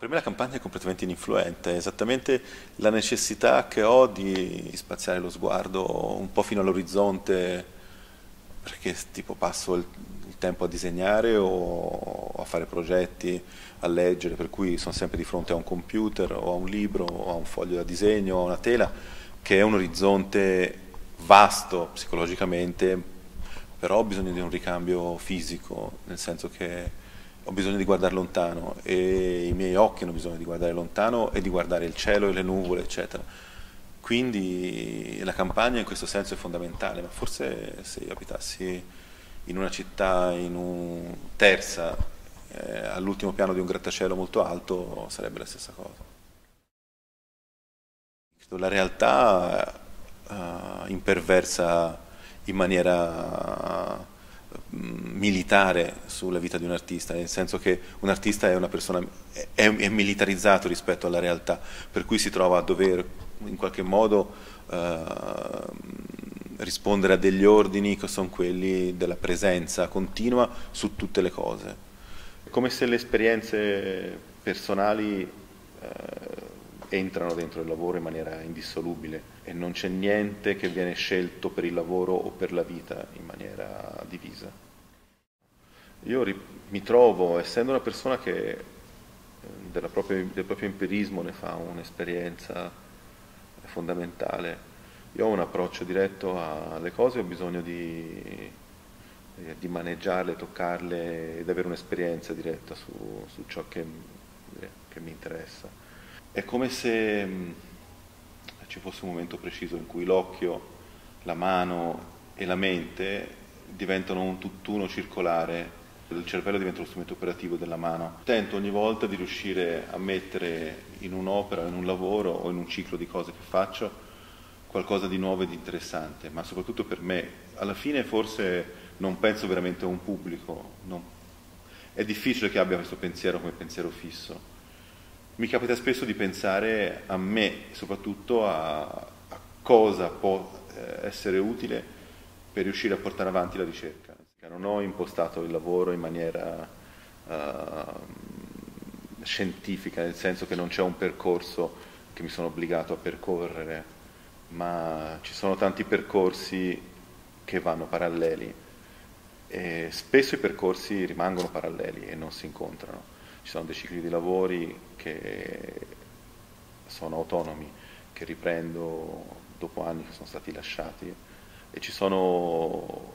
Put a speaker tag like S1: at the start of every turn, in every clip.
S1: Per me la campagna è completamente ininfluente, è esattamente la necessità che ho di spaziare lo sguardo un po' fino all'orizzonte, perché tipo passo il, il tempo a disegnare o a fare progetti, a leggere, per cui sono sempre di fronte a un computer o a un libro o a un foglio da disegno o a una tela, che è un orizzonte vasto psicologicamente, però ho bisogno di un ricambio fisico, nel senso che ho bisogno di guardare lontano e i miei occhi hanno bisogno di guardare lontano e di guardare il cielo e le nuvole, eccetera. Quindi la campagna in questo senso è fondamentale, ma forse se io abitassi in una città, in un terza, eh, all'ultimo piano di un grattacielo molto alto, sarebbe la stessa cosa. La realtà uh, imperversa in maniera militare sulla vita di un artista, nel senso che un artista è persona, è, è militarizzato rispetto alla realtà, per cui si trova a dover in qualche modo eh, rispondere a degli ordini che sono quelli della presenza continua su tutte le cose. Come se le esperienze personali eh, entrano dentro il lavoro in maniera indissolubile e non c'è niente che viene scelto per il lavoro o per la vita in maniera divisa. Io mi trovo, essendo una persona che eh, propria, del proprio empirismo ne fa un'esperienza fondamentale, io ho un approccio diretto alle cose, ho bisogno di, eh, di maneggiarle, toccarle ed avere un'esperienza diretta su, su ciò che, che mi interessa. È come se mm, ci fosse un momento preciso in cui l'occhio, la mano e la mente diventano un tutt'uno circolare, il cervello diventa lo strumento operativo della mano. Tento ogni volta di riuscire a mettere in un'opera, in un lavoro o in un ciclo di cose che faccio qualcosa di nuovo e di interessante, ma soprattutto per me. Alla fine forse non penso veramente a un pubblico, non... è difficile che abbia questo pensiero come pensiero fisso mi capita spesso di pensare a me, soprattutto a, a cosa può eh, essere utile per riuscire a portare avanti la ricerca. Non ho impostato il lavoro in maniera uh, scientifica, nel senso che non c'è un percorso che mi sono obbligato a percorrere, ma ci sono tanti percorsi che vanno paralleli e spesso i percorsi rimangono paralleli e non si incontrano. Ci sono dei cicli di lavori che sono autonomi, che riprendo dopo anni che sono stati lasciati e ci sono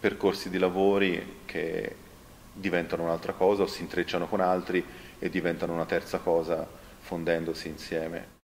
S1: percorsi di lavori che diventano un'altra cosa o si intrecciano con altri e diventano una terza cosa fondendosi insieme.